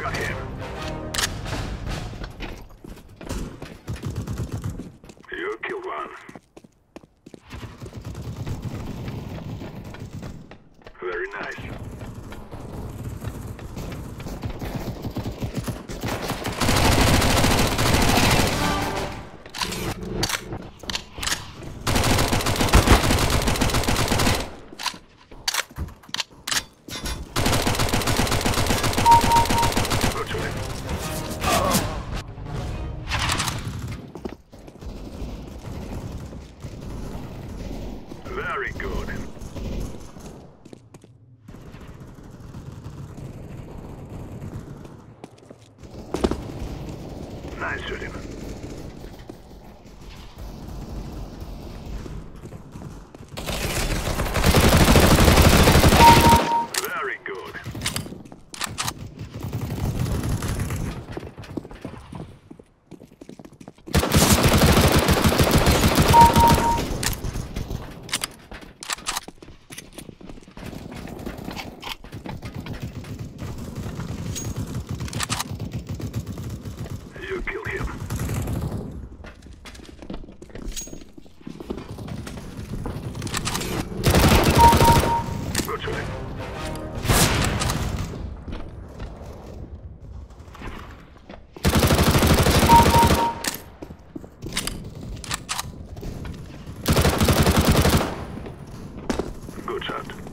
got him. Good shot.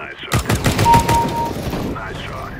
Nice shot, nice shot.